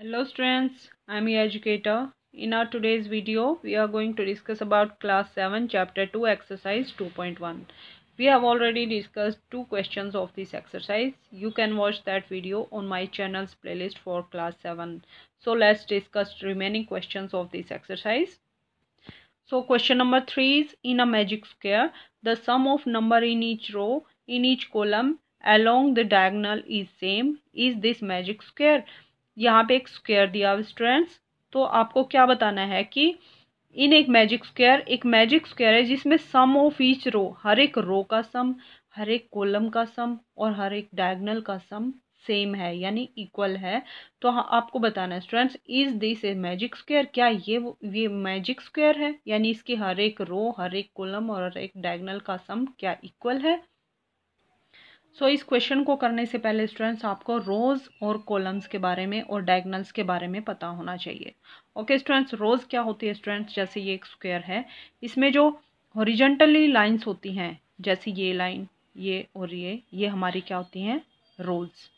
Hello students, I am your educator. In our today's video, we are going to discuss about class 7 chapter 2 exercise 2.1. We have already discussed two questions of this exercise. You can watch that video on my channel's playlist for class 7. So let's discuss remaining questions of this exercise. So question number 3 is in a magic square, the sum of number in each row in each column along the diagonal is same. Is this magic square? यहाँ पे एक square दिया हुआ students तो आपको क्या बताना है कि इन एक मैजिक स्क्वायर एक मैजिक स्क्वायर है जिसमें सम ऑफ़ ईच रो हर एक रो का सम हर एक कॉलम का सम और हर एक डायगनल का सम सेम है, यानी इक्वल है। तो हाँ आपको बताना है students is this a magic square क्या ये ये मैजिक स्क्वायर है? यानी इसकी हर एक रो हर एक कॉलम और हर एक डायगनल का सम क्या इक्वल है? सो so, इस क्वेश्चन को करने से पहले स्टूडेंट्स आपको रोज़ और कॉलम्स के बारे में और डायगनल्स के बारे में पता होना चाहिए। ओके स्टूडेंट्स रोज़ क्या होती है? स्टूडेंट्स जैसे ये एक स्क्वायर है इसमें जो हॉरिजेंटली लाइंस होती हैं जैसे ये लाइन ये और ये ये हमारी क्या होती हैं? रोज़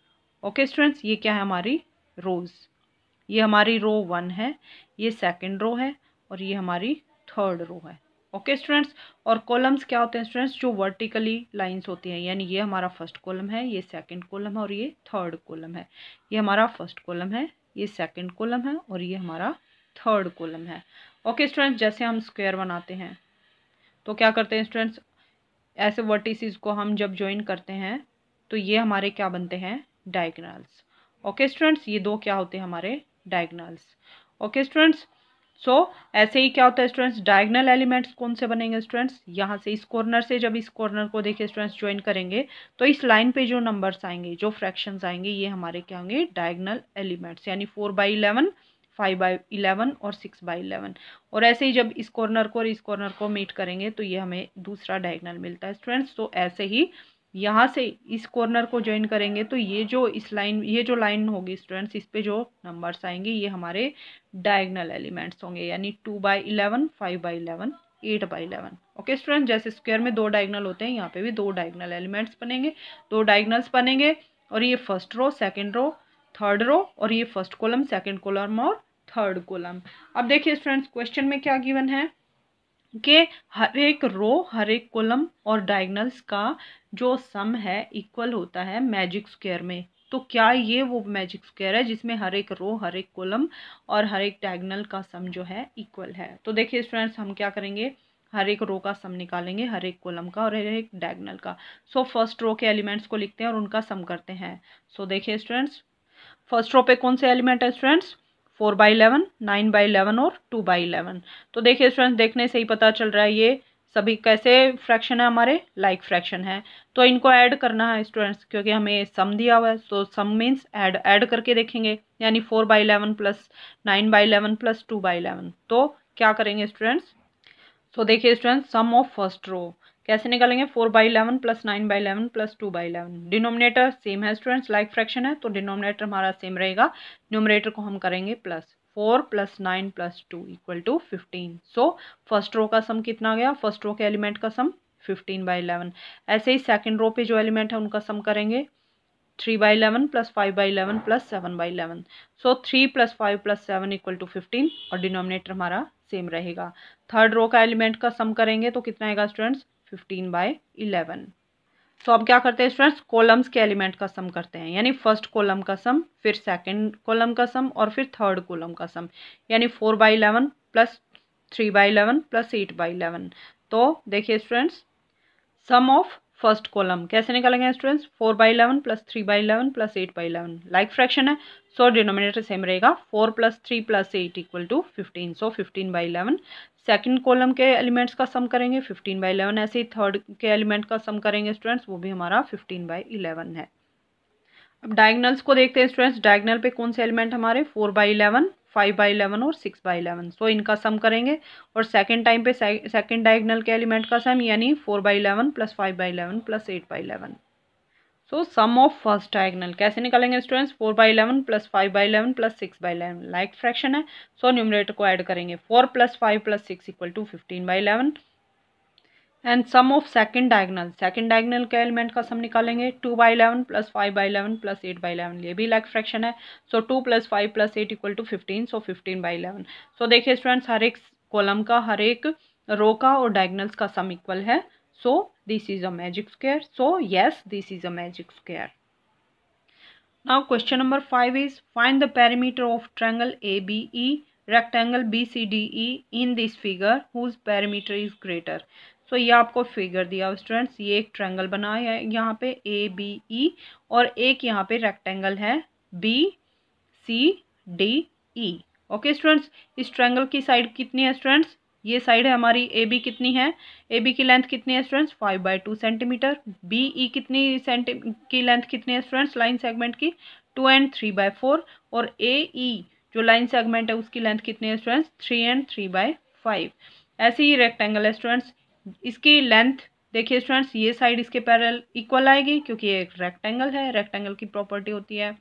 ओके स्टूडेंट्स ये क्या है हमारी? रोज़ ये हमारी रो वन है ये सेकेंड रो है और ये हमारी थर्ड रो है। ओके स्टूडेंट्स और कॉलम्स क्या होते हैं स्टूडेंट्स जो वर्टिकली लाइंस होती हैं, यानी ये हमारा फ़र्स्ट कॉलम है, ये सेकंड कॉलम है, और ये थर्ड कॉलम है। ये हमारा फ़र्स्ट कॉलम है, ये सेकंड कॉलम है, और ये हमारा थर्ड कॉलम है। ओके स्टूडेंट्स जैसे हम स्क्वायर बनाते हैं तो क्या करते हैं स्टूडेंट्स ऐसे वर्टिस को हम जब ज्वाइन करते हैं तो ये हमारे क्या बनते हैं? डायगनल्स ओके स्टूडेंट्स ये दो क्या होते हैं हमारे? Diagonals okay students so so, ऐसे ही क्या होता है स्टूडेंट्स डायगनल एलिमेंट्स कौन से बनेंगे स्टूडेंट्स यहाँ से इस कॉर्नर से जब इस कॉर्नर को देखिए स्टूडेंट्स ज्वाइन करेंगे तो इस लाइन पे जो नंबर्स आएँगे जो फ्रैक्शंस आएँगे ये हमारे क्या होंगे? डायगनल एलिमेंट्स यानी four by eleven five by eleven और सिक्स बाई इलेवन और ऐसे ही जब इस कॉर्नर को और इस कॉर्नर को मीट करेंगे तो ये हमें दूसरा डायगनल मिलता है स्टूडेंट्स तो ऐसे ही यहाँ से इस कॉर्नर को ज्वाइन करेंगे तो ये जो इस लाइन ये जो लाइन होगी स्टूडेंट्स इस पे जो नंबर्स आएँगे, ये हमारे डायगनल एलिमेंट्स होंगे, यानी two by eleven five by eleven eight by eleven okay student जैसे स्क्वायर में दो डायगनल होते हैं, यहाँ पे भी दो डायगनल एलिमेंट्स बनेंगे, दो डायगनल्स बनेंगे, और ये first row second row third row और ये फ़र्स्ट कॉलम सेकेंड कॉलम और थर्ड कॉलम अब देखिए स्टूडेंट्स क्वेश्चन में क्या गिवन है? कि हर एक रो, हर एक कॉलम और डायगनल्स का जो सम है इक्वल होता है मैजिक स्क्वायर में। तो क्या ये वो मैजिक स्क्वायर है जिसमें हर एक रो, हर एक कॉलम और हर एक डायगनल का सम जो है इक्वल है? तो देखिए स्टूडेंट्स हम क्या करेंगे? हर एक रो का सम निकालेंगे, हर एक कॉलम का और हर एक डायगनल का। सो फ़र्स्ट रो के एलिमेंट्स को लिखते हैं और उनका सम करते हैं। सो देखिए स्टूडेंट्स फ़र्स्ट रो पे कौन से एलिमेंट है students four by eleven, nine by eleven और टू बाई इलेवन। तो देखिए स्टूडेंट्स देखने से ही पता चल रहा है ये सभी कैसे फ्रैक्शन है हमारे? लाइक like फ्रैक्शन है। तो इनको ऐड करना है स्टूडेंट्स क्योंकि हमें सम दिया हुआ है। तो सम मीन्स ऐड ऐड करके देखेंगे, यानी four by eleven plus nine by eleven plus two by eleven. तो क्या करेंगे स्टूडेंट्स तो देखिए students sum of first row कैसे निकालेंगे? Four by eleven plus nine by eleven plus two by eleven. Denominator same है स्टूडेंट्स लाइक फ्रैक्शन है तो डिनोमिनेटर हमारा सेम रहेगा। न्यूमरेटर को हम करेंगे plus four plus nine plus two equal to fifteen so first row का sum कितना गया? फ़र्स्ट रो के एलिमेंट का सम फिफ्टीन बाई इलेवन। ऐसे ही सेकेंड रो पे जो एलिमेंट है, उनका सम करेंगे। Three by eleven plus five by eleven plus seven by eleven. So three plus five plus seven equal to fifteen और डिनोमिनेटर हमारा सेम रहेगा। थर्ड रो का एलिमेंट का सम करेंगे तो कितना आएगा students fifteen by eleven so अब क्या करते हैं स्टूडेंट्स कॉलम्स के एलिमेंट का सम करते हैं। यानी फ़र्स्ट कॉलम का सम फिर सेकंड कॉलम का सम और फिर थर्ड कॉलम का सम यानी four by eleven plus three by eleven plus eight by eleven तो देखिए students sum of first column कैसे निकालेंगे students? Four by eleven plus three by eleven plus eight by eleven. Like fraction है, so denominator same रहेगा। Four plus three plus eight equal to fifteen, so fifteen by eleven. Second column के elements का sum करेंगे, fifteen by eleven ऐसे ही third के element का sum करेंगे students, वो भी हमारा फिफ्टीन बाई इलेवन है। अब डायगनल्स को देखते हैं स्टूडेंट्स डायगनल पे कौन से एलिमेंट हमारे? Four by eleven five by eleven और सिक्स बाई इलेवन सो इनका सम करेंगे और सेकेंड टाइम पे सेकेंड डायगनल के एलिमेंट का सम यानी four by eleven plus five by eleven plus eight by eleven so sum of first diagonal कैसे निकालेंगे students four by eleven plus five by eleven plus six by eleven like fraction है so so, numerator को add करेंगे. Four plus five plus six equal to fifteen by eleven and sum of second diagonal second diagonal के element का sum निकालेंगे. Two by eleven plus five by eleven plus eight by eleven ये भी like fraction है. So two plus five plus eight equal to fifteen so fifteen by eleven so देखिए students हर एक column का, हर एक रो का और डायगनल्स का सम इक्वल है. So this is a magic square so yes this is a magic square is find the perimeter of triangle A B E rectangle B C D E in this so ये आपको figure दिया students ये एक triangle बना है यहाँ पे ए B ई और एक यहाँ पे रेक्टेंगल है B C D E okay students इस ट्रैंगल की साइड कितनी है स्टूडेंट्स ये साइड है हमारी ए बी कितनी है? ए बी की लेंथ कितनी है students five by two centimetre B E कितनी सेंटी की लेंथ कितनी है स्टूडेंट्स लाइन सेगमेंट की two and three by four और ए ई e, जो लाइन सेगमेंट है उसकी लेंथ कितनी है students three and three by five ऐसे ही रेक्टेंगल है स्टूडेंट्स इसकी लेंथ देखिए स्टूडेंट्स ये साइड इसके पैरल इक्वल आएगी क्योंकि ये एक रेक्टेंगल है रेक्टेंगल की प्रॉपर्टी होती है।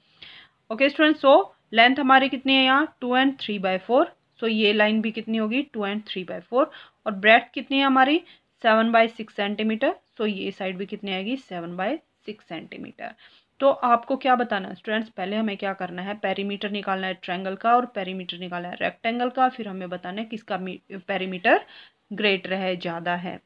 ओके स्टूडेंट्स सो लेंथ हमारी कितनी है यहाँ? Two and three by four so ये लाइन भी कितनी होगी? Two and three by four और ब्रेथ कितनी है हमारी? Seven by six centimetre so ये साइड भी कितनी आएगी? सेवन बाय सिक्स सेंटीमीटर तो आपको क्या बताना है स्टूडेंट्स पहले हमें क्या करना है? पेरीमीटर निकालना है ट्रैंगल का और पेरीमीटर निकालना है रेक्टेंगल का। फिर हमें बताना है किसका पेरीमीटर ग्रेटर है ज़्यादा है।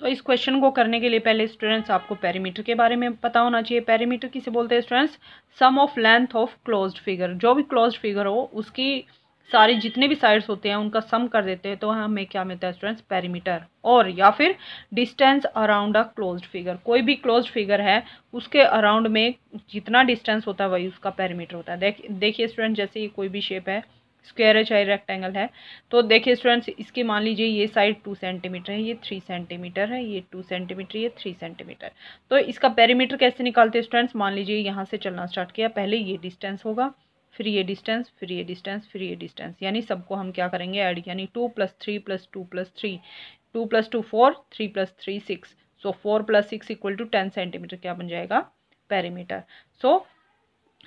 तो इस क्वेश्चन को करने के लिए पहले स्टूडेंट्स आपको पेरीमीटर के बारे में पता होना चाहिए। पेरीमीटर किसे बोलते हैं students sum of length of closed figure जो भी क्लोज्ड फिगर हो, उसकी सारे जितने भी साइड्स होते हैं, उनका सम कर देते हैं। तो हमें क्या मिलता है स्टूडेंट्स पेरीमीटर और, या फिर distance around a closed figure कोई भी क्लोज्ड फिगर है, उसके अराउंड में जितना डिस्टेंस होता है, वही उसका पेरीमीटर होता है। देख, देखिए स्टूडेंट जैसे ये कोई भी शेप है स्क्वायर है, चाहे रेक्टेंगल है। तो देखिए स्टूडेंट्स इसकी मान लीजिए ये साइड टू सेंटीमीटर है, ये थ्री सेंटीमीटर है, ये टू सेंटीमीटर ये थ्री सेंटीमीटर तो इसका पेरीमीटर कैसे निकालते हैं स्टूडेंट्स मान लीजिए यहाँ से चलना स्टार्ट किया, पहले ये डिस्टेंस होगा, फिर ये डिस्टेंस फिर ये डिस्टेंस फिर ये डिस्टेंस यानी सबको हम क्या करेंगे? ऐड यानी two plus three plus two plus three two plus two four three plus three six so four plus six equal to ten centimetre क्या बन जाएगा? पेरीमीटर सो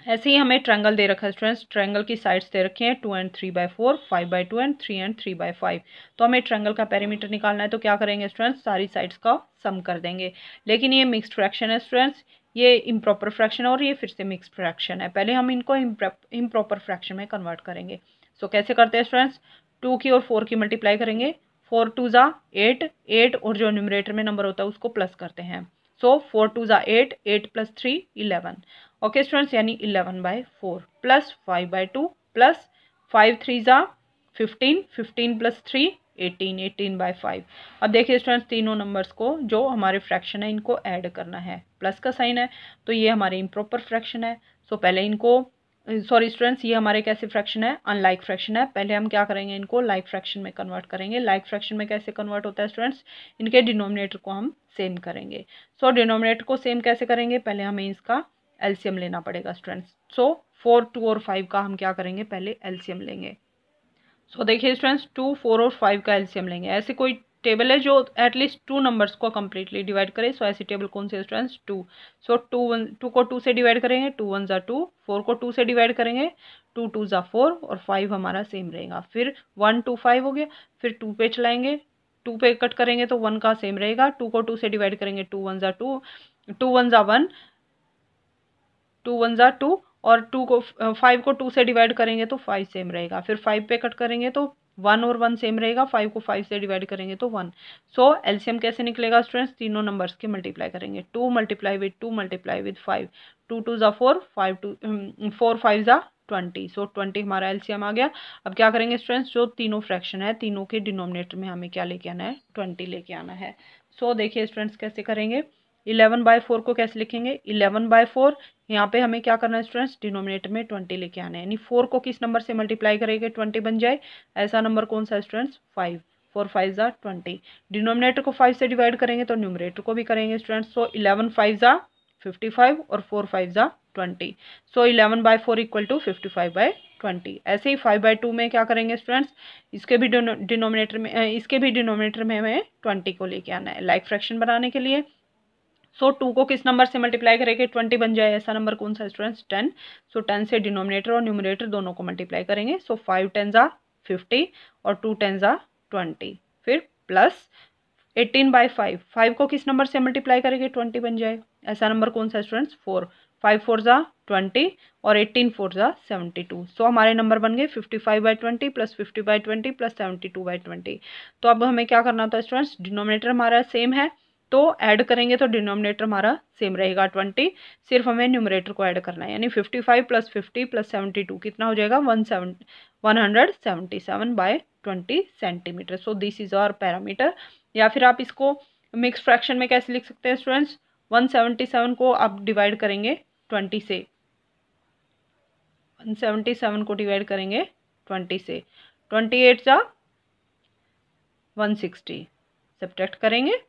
ऐसे ही हमें ट्रैंगल दे रखा है स्टूडेंट्स ट्रैंगल की साइड्स दे रखे हैं two and three by four five by two and three and three by five तो हमें ट्रैंगल का पेरीमीटर निकालना है तो क्या करेंगे स्टूडेंट्स सारी साइड्स का सम कर देंगे। लेकिन ये मिक्सड फ्रैक्शन है स्टूडेंट्स ये इम्प्रॉपर फ्रैक्शन और ये फिर से मिक्स फ्रैक्शन है। पहले हम इनको इम्प्रॉपर फ्रैक्शन में कन्वर्ट करेंगे। सो so, कैसे करते हैं स्टूडेंट्स टू की और फोर की मल्टीप्लाई करेंगे। फोर टू ज़ा एट एट और जो न्यूमरेटर में नंबर होता है उसको प्लस करते हैं। सो फोर टू ज़ा eight eight plus three eleven okay students यानी eleven by four plus five by two plus five three ज़ा fifteen fifteen plus three eighteen eighteen by five अब देखिए स्टूडेंट्स तीनों नंबर्स को जो हमारे फ्रैक्शन है, इनको ऐड करना है. प्लस का साइन है तो ये हमारे इम्प्रॉपर फ्रैक्शन है. सो पहले इनको सॉरी स्टूडेंट्स ये हमारे कैसे फ्रैक्शन है अनलाइक फ्रैक्शन है। पहले हम क्या करेंगे इनको लाइक फ्रैक्शन में कन्वर्ट करेंगे। लाइक फ्रैक्शन में कैसे कन्वर्ट होता है स्टूडेंट्स इनके डिनोमिनेटर को हम सेम करेंगे। सो so, डिनोमिनेटर को सेम कैसे करेंगे? पहले हमें इसका एल्सियम लेना पड़ेगा स्टूडेंट्स सो फोर टू और फाइव का हम क्या करेंगे? पहले एल्सियम लेंगे। सो so, देखिए स्टूडेंट्स टू फोर और फाइव का एल्सियम लेंगे। ऐसे कोई टेबल है जो एटलीस्ट टू नंबर्स को कम्प्लीटली डिवाइड करे। सो ऐसी टेबल कौन सी students two so two one two को टू से डिवाइड करेंगे। टू वन ज़ा टू फोर को टू से डिवाइड करेंगे। टू टू ज़ा फोर और फाइव हमारा सेम रहेगा। फिर वन टू फाइव हो गया। फिर टू पे चलाएँगे। टू पे कट करेंगे तो वन का सेम रहेगा। टू को टू से डिवाइड करेंगे। टू वन ज़ा टू टू वन ज़ा वन टू वन ज़ा टू और टू को फाइव को टू से डिवाइड करेंगे तो फाइव सेम रहेगा। फिर फाइव पे कट करेंगे तो वन और वन सेम रहेगा फाइव को फाइव से डिवाइड करेंगे तो वन सो एलसीएम कैसे निकलेगा स्टूडेंट्स तीनों नंबर्स के मल्टीप्लाई करेंगे. Two multiply with two multiply with five two two ज़ा four five two four five ज़ा ट्वेंटी सो ट्वेंटी हमारा एलसीएम आ गया. अब क्या करेंगे स्टूडेंट्स जो तीनों फ्रैक्शन है, तीनों के डिनोमिनेटर में हमें क्या लेके आना है? ट्वेंटी लेके आना है. सो देखिए स्टूडेंट्स कैसे करेंगे. इलेवन बाय फोर को कैसे लिखेंगे? इलेवन बाय फोर, यहाँ पे हमें क्या करना है स्टूडेंट्स डिनोमिनेटर में ट्वेंटी लेके आना है। यानी फोर को किस नंबर से मल्टीप्लाई करेंगे? ट्वेंटी बन जाए। ऐसा नंबर कौन सा स्टूडेंट्स फाइव फोर फाइव ज़ा ट्वेंटी डिनोमिनेटर को फाइव से डिवाइड करेंगे तो न्यूमरेटर को भी करेंगे स्टूडेंट्स सो इलेवन फाइव ज़ा फिफ्टी फाइव और फोर फाइव ज़ा twenty so eleven by four equal to fifty five by twenty ऐसे ही फाइव बाई टू में क्या करेंगे स्टूडेंट्स इसके भी डिनोमिनेटर में इसके भी डिनोमिनेटर में हमें ट्वेंटी को लेके आना है। लाइक फ्रैक्शन बनाने के लिए सो टू को किस नंबर से मल्टीप्लाई करेंगे? ट्वेंटी बन जाए, ऐसा नंबर कौन सा स्टूडेंट्स टेन सो टेन से डिनोमिनेटर और न्यूमिनेटर दोनों को मल्टीप्लाई करेंगे. सो फाइव टेन ज़ा फिफ्टी और टू टेन ज़ा ट्वेंटी फिर plus eighteen by five five को किस नंबर से मल्टीप्लाई करेंगे? ट्वेंटी बन जाए. ऐसा नंबर कौन सा स्टूडेंट्स फोर फाइव फोर ज़ा ट्वेंटी और एटीन फोर ज़ा सेवेंटी टू सो हमारे नंबर बन गए fifty five by twenty plus fifty by twenty plus seventy two by twenty तो अब हमें क्या करना है स्टूडेंट्स डिनोमिनेटर हमारा सेम है. तो ऐड करेंगे तो डिनोमिनेटर हमारा सेम रहेगा ट्वेंटी सिर्फ़ हमें न्यूमरेटर को ऐड करना है, यानी fifty five plus fifty plus seventy two कितना हो जाएगा? One seven one hundred seventy seven by twenty centimetre so this is our parameter या फिर आप इसको मिक्स फ्रैक्शन में कैसे लिख सकते हैं स्टूडेंट्स वन सेवेंटी सेवन को आप डिवाइड करेंगे ट्वेंटी से. वन सेवेंटी सेवन को डिवाइड करेंगे ट्वेंटी से. ट्वेंटी एट जा वन सिक्सटी सब्ट्रैक्ट करेंगे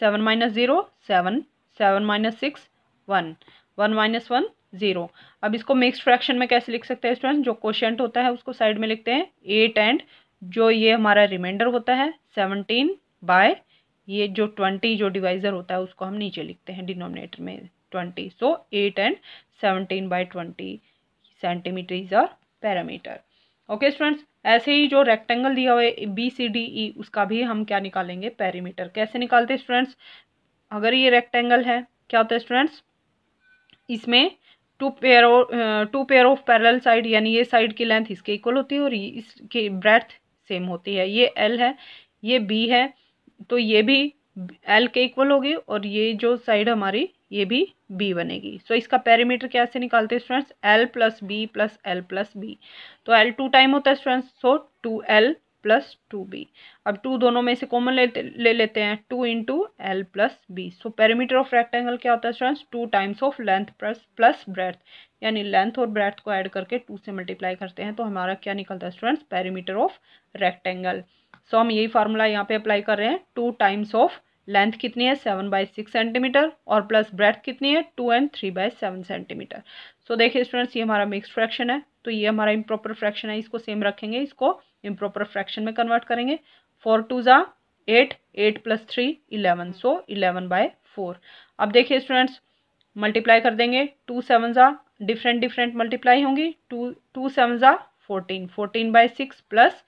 seven minus zero, seven seven minus six, one one minus one, zero. अब इसको मिक्स फ्रैक्शन में कैसे लिख सकते हैं स्टूडेंट जो क्वेश्चन होता है, उसको साइड में लिखते हैं। एट एंड जो ये हमारा रिमाइंडर होता है सेवनटीन बाय ये जो ट्वेंटी जो डिवाइज़र होता है, उसको हम नीचे लिखते हैं डिनोमिनेटर में twenty so eight and seventeen by twenty centimetre is our parameter okay students ऐसे ही जो रेक्टेंगल दिया हुआ है बी सी डी ई उसका भी हम क्या निकालेंगे? पेरीमीटर कैसे निकालते हैं स्टूडेंट्स अगर ये रेक्टेंगल है, क्या होता है स्टूडेंट्स इसमें two pair two pair of parallel side यानी ये साइड की लेंथ इसके इक्वल होती है और इसकी ब्रेथ सेम होती है। ये एल है, ये बी है तो ये भी एल के इक्वल होगी और ये जो साइड हमारी ये भी बी बनेगी। सो so, इसका पेरीमीटर कैसे निकालते हैं students L plus B plus L plus B तो एल टू टाइम होता है students so two L plus two B अब टू दोनों में से कॉमन ले, ले लेते हैं two into L plus B so perimeter of rectangle क्या होता है students two times of length plus plus breadth यानी लेंथ और ब्रेथ को ऐड करके टू से मल्टीप्लाई करते हैं तो हमारा क्या निकलता है students perimeter of rectangle so हम यही फार्मूला यहाँ पे अप्लाई कर रहे हैं. टू टाइम्स ऑफ़ लेंथ कितनी है? सेवन बाई सिक्स सेंटीमीटर और प्लस ब्रेथ कितनी है? Two and three by seven centimetre so देखिए स्टूडेंट्स ये हमारा मिक्स फ्रैक्शन है. तो ये हमारा इम्प्रॉपर फ्रैक्शन है. इसको सेम रखेंगे. इसको इम्प्रॉपर फ्रैक्शन में कन्वर्ट करेंगे. फोर टू ज़ा eight eight plus three eleven so eleven by four अब देखिए स्टूडेंट्स मल्टीप्लाई कर देंगे. टू सेवन ज़ा डिफरेंट डिफरेंट मल्टीप्लाई होंगी. टू टू सेवन ज़ा fourteen fourteen by six plus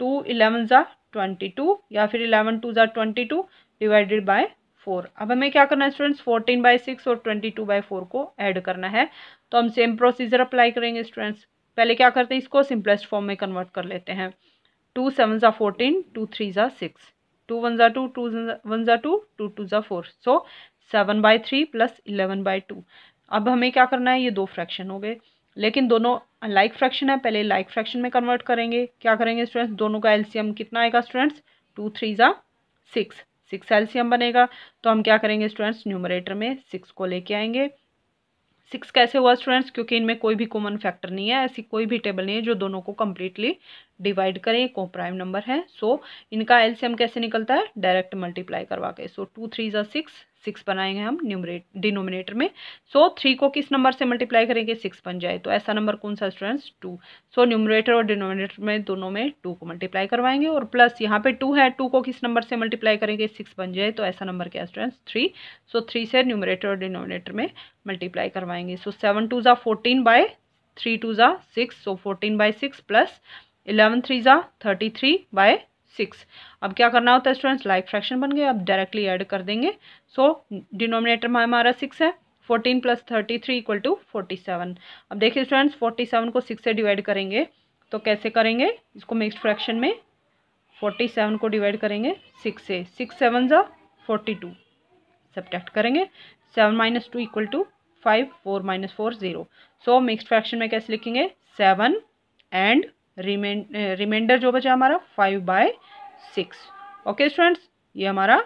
two eleven ज़ा ट्वेंटी टू या फिर इलेवन टू ज़ा twenty two divided by four. अब हमें क्या करना है स्टूडेंट्स फोर्टीन बाई सिक्स और ट्वेंटी टू बाई फोर को ऐड करना है। तो हम सेम प्रोसीजर अप्लाई करेंगे स्टूडेंट्स पहले क्या करते हैं, इसको सिंपलेस्ट फॉर्म में कन्वर्ट कर लेते हैं। टू सेवन ज़ा फोर्टीन, टू थ्री ज़ा सिक्स। टू वन ज़ा टू टू वन ज़ा टू टू टू ज़ा four. So seven by three plus eleven by two अब हमें क्या करना है, ये दो फ्रैक्शन हो गए। लेकिन दोनों लाइक फ्रैक्शन है पहले लाइक फ्रैक्शन में कन्वर्ट करेंगे। क्या करेंगे स्टूडेंट्स दोनों का एलसीएम कितना आएगा स्टूडेंट्स टू थ्री ज़ा सिक्स सिक्स एल्सियम बनेगा। तो हम क्या करेंगे स्टूडेंट्स न्यूमरेटर में सिक्स को लेके आएँगे। सिक्स कैसे हुआ स्टूडेंट्स क्योंकि इनमें कोई भी कॉमन फैक्टर नहीं है। ऐसी कोई भी टेबल नहीं है जो दोनों को कम्प्लीटली डिवाइड करें। को प्राइम नंबर है। सो so, इनका एलसीएम कैसे निकलता है? डायरेक्ट मल्टीप्लाई करवा के। सो टू थ्री ज़ा सिक्स सिक्स बनाएँगे हम न्यूमरेट डिनोमिनेटर में। सो so, थ्री को किस नंबर से मल्टीप्लाई करेंगे? सिक्स बन जाए। तो ऐसा नंबर कौन सा स्टूडेंट्स टू सो न्यूमरेटर और डिनोमिनेटर में दोनों में टू को मल्टीप्लाई करवाएँगे और प्लस यहाँ पे टू है टू को किस नंबर से मल्टीप्लाई करेंगे? सिक्स बन जाए। तो ऐसा नंबर क्या स्टूडेंट्स थ्री सो थ्री से न्यूमरेटर और डिनोमिनेटर में मल्टीप्लाई करवाएँगे। सो सेवन टू ज़ा फोर्टीन बाय थ्री टू ज़ा six so fourteen by six plus eleven three ज़ा थर्टी थ्री बाय सिक्स। अब क्या करना होता है स्टूडेंट्स लाइक फ्रैक्शन बन गए अब डायरेक्टली ऐड कर देंगे। सो डिनोमिनेटर में हमारा सिक्स है fourteen plus thirty three equal to forty seven अब देखिए स्टूडेंट्स फोर्टी सेवन को सिक्स से डिवाइड करेंगे तो कैसे करेंगे? इसको मिक्सड फ्रैक्शन में फोर्टी सेवन को डिवाइड करेंगे सिक्स से। सिक्स सेवन ज़ा फोर्टी टू सब्ट्रैक्ट करेंगे seven minus two equal to five four minus four zero so mixed fraction में कैसे लिखेंगे? सेवन एंड रिमाइंडर जो बचा हमारा five by six okay students ये हमारा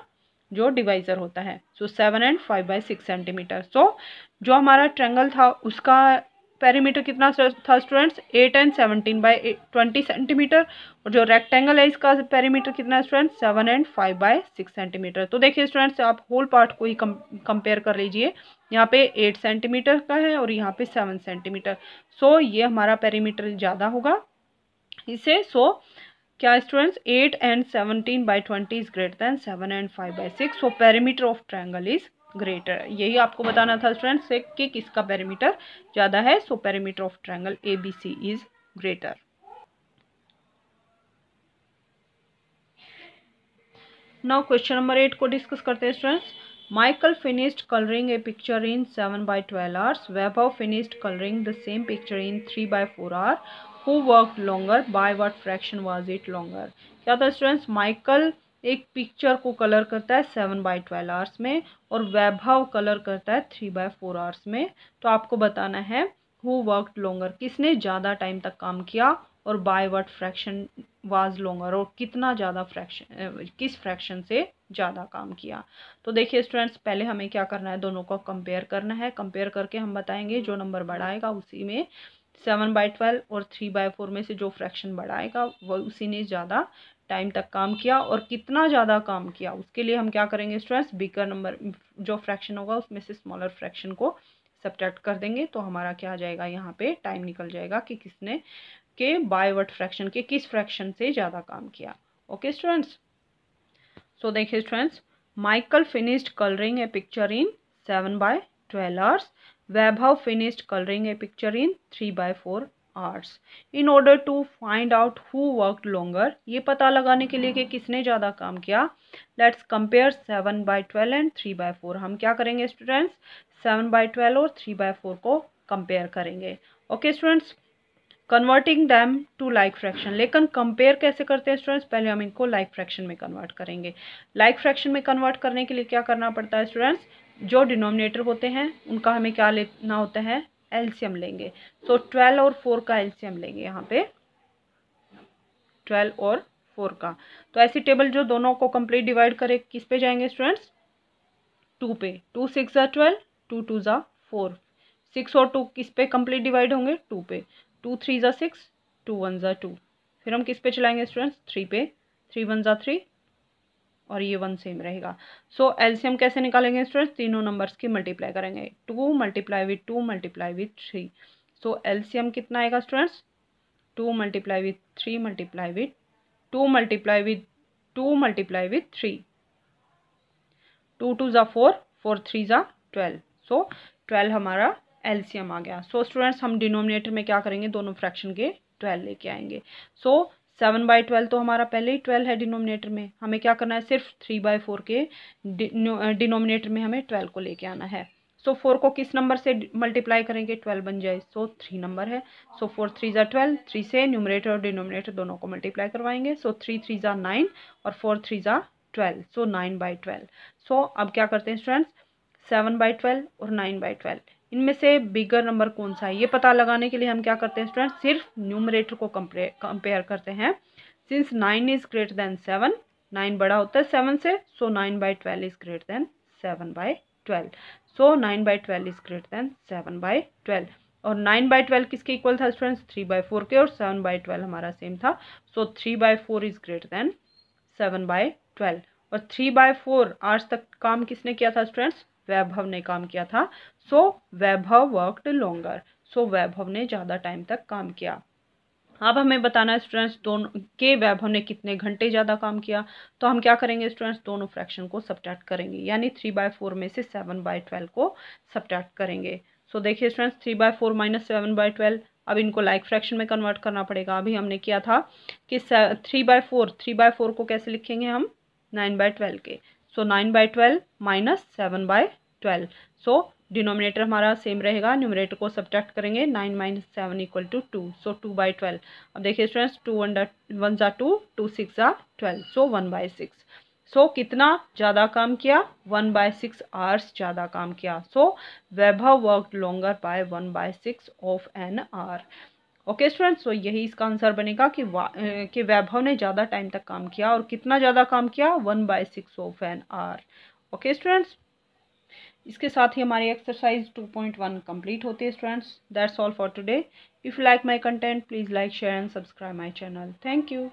जो डिवाइज़र होता है. So seven and five by six centimetre so जो हमारा ट्रेंगल था, उसका पेरीमीटर कितना था students eight and seventeen by twenty centimetre और जो रेक्टेंगल है, इसका पेरीमीटर कितना है students seven and five by six centimetre तो देखिए स्टूडेंट्स आप होल पार्ट को ही कंपेयर कर लीजिए. यहाँ पे एट सेंटीमीटर का है और यहाँ पे सेवन सेंटीमीटर सो ये हमारा पेरीमीटर ज़्यादा होगा. इसे सो क्या students eight and seventeen by twenty is greater than seven and five by six so perimeter of triangle is greater यही आपको बताना था स्टूडेंट्स कि किसका पेरीमीटर ज़्यादा है? So perimeter of triangle A B C is greater now question number eight को discuss करते हैं students Michael finished colouring a picture in seven by twelve hours Vaibhav finished colouring the same picture in three by four hour who work longer by what fraction was it longer क्या था students Michael एक picture को colour करता है seven by twelve hours में और वैभव colour करता है थ्री बाय फोर आवर्स में। तो आपको बताना है हु वर्क लॉन्गर किसने ज़्यादा टाइम तक काम किया और by what fraction was longer और कितना ज़्यादा फ्रैक्शन किस फ्रैक्शन से ज़्यादा काम किया? तो देखिए स्टूडेंट्स पहले हमें क्या करना है? दोनों को कंपेयर करना है। कंपेयर करके हम बताएँगे, जो नंबर बढ़ाएगा उसी में सेवन बाई ट्वेल्व और थ्री बाई फोर में से जो फ्रैक्शन बढ़ाएगा वो उसी ने ज़्यादा टाइम तक काम किया और कितना ज़्यादा काम किया, उसके लिए हम क्या करेंगे स्टूडेंट्स बिगर नंबर जो फ्रैक्शन होगा, उसमें से स्मॉलर फ्रैक्शन को सब्ट्रैक्ट कर देंगे तो हमारा क्या आ जाएगा? यहाँ पे टाइम निकल जाएगा कि किसने, के बायवर्ट फ्रैक्शन के किस फ्रैक्शन से ज़्यादा काम किया। ओके स्टूडेंट्स सो देखिए students Michael finished colouring a picture in seven by twelve hours Vaibhav finished colouring a picture in three by four hours in order to find out who work longer ये पता लगाने के लिए कि किसने ज़्यादा काम किया। Let's compare seven by twelve and three by four हम क्या करेंगे स्टूडेंट्स सेवन बाई ट्वेल्व और थ्री बाई फोर को कंपेयर करेंगे। Okay students converting them to like fraction लेकिन कंपेयर कैसे करते हैं स्टूडेंट्स पहले हम इनको लाइक फ्रैक्शन में कन्वर्ट करेंगे। लाइक फ्रैक्शन में कन्वर्ट करने के लिए क्या करना पड़ता है स्टूडेंट्स जो डिनोमिनेटर होते हैं उनका हमें क्या लेना होता है? एलसीएम लेंगे। सो so, ट्वेल्व और फोर का एलसीएम लेंगे यहाँ पे। ट्वेल्व और फोर का। तो ऐसी टेबल जो दोनों को कंप्लीट डिवाइड करे किस पे जाएँगे स्टूडेंट्स? टू पे। टू सिक्स ज़ा ट्वेल्व टू टू ज़ा फोर। सिक्स और टू किस पे कंप्लीट डिवाइड होंगे? टू पे। टू थ्री ज़ा सिक्स टू वन ज़ा टू। फिर हम किस पे चलाएँगे स्टूडेंट्स? थ्री पे। थ्री वन ज़ा थ्री और ये वन सेम रहेगा। सो so, एलसीएम कैसे निकालेंगे स्टूडेंट्स तीनों नंबर्स की मल्टीप्लाई करेंगे। Two multiply with two multiply with three so LCM कितना आएगा students two multiply with three multiply with two multiply with two multiply with three two two ज़ा four four three ज़ा twelve so twelve हमारा LCM आ गया। So so, students हम denominator में क्या करेंगे? दोनों फ्रैक्शन के ट्वेल्व लेके आएँगे। So so, seven by twelve तो हमारा पहले ही ट्वेल्व है डिनोमिनेटर में। हमें क्या करना है? सिर्फ़ थ्री बाई फोर के डिनोमिनेटर में हमें ट्वेल्व को लेके आना है। सो so, फोर को किस नंबर से मल्टीप्लाई करेंगे? ट्वेल्व बन जाए। सो थ्री नंबर है। सो फोर थ्री ज़ा ट्वेल्व थ्री से न्यूमरेटर और डिनोमिनेटर दोनों को मल्टीप्लाई करवाएँगे। सो थ्री थ्री ज़ा नाइन और फोर थ्री ज़ा twelve so nine by twelve so अब क्या करते हैं स्टूडेंट्स सेवन बाई ट्वेल्व और नाइन बाई ट्वेल्व इनमें से बिगर नंबर कौन सा है? ये पता लगाने के लिए हम क्या करते हैं स्टूडेंट सिर्फ़ न्यूमरेटर को कंपेयर करते हैं। Since nine is greater than seven nine बड़ा होता है सेवन से so nine by twelve is greater than seven by twelve so nine by twelve is greater than seven by twelve और nine by twelve किसके equal था students three by four के और seven by twelve हमारा same था। So three by four is greater than seven by twelve और three by four आज तक काम किसने किया था स्टूडेंट्स वैभव ने काम किया था। सो वैभव वर्कड लॉन्गर सो वैभव ने ज़्यादा टाइम तक काम किया। अब हमें बताना है स्टूडेंट्स दोनों, के वैभव ने कितने घंटे ज़्यादा काम किया? तो हम क्या करेंगे स्टूडेंट्स दोनों फ्रैक्शन को सब्ट्रैक्ट करेंगे। यानी थ्री बाय फोर में से सेवन बाय ट्वेल्व को सब्ट्रैक्ट करेंगे। सो देखिए students three by four minus seven by twelve अब इनको लाइक फ्रैक्शन में कन्वर्ट करना पड़ेगा। अभी हमने किया था कि three by four three by four को कैसे लिखेंगे हम? नाइन बाय ट्वेल्व के। So nine by twelve minus seven by twelve so denominator हमारा सेम रहेगा। न्यूमरेटर को सब्ट्रैक्ट करेंगे। Nine minus seven equal to two so two by twelve अब देखिए स्टूडेंट्स टू वन वन ज़ा टू टू सिक्स ज़ा twelve so one by six so कितना ज़्यादा काम किया? वन बाय सिक्स आवर्स ज़्यादा काम किया। So Vaibhav work longer by one by six of an hour okay students तो यही इसका आंसर बनेगा कि कि वैभव ने ज़्यादा टाइम तक काम किया और कितना ज़्यादा काम किया? One by six of an hour okay students इसके साथ ही हमारी exercise two point one complete होती है students that's all for today if you like my content please like share and subscribe my channel thank you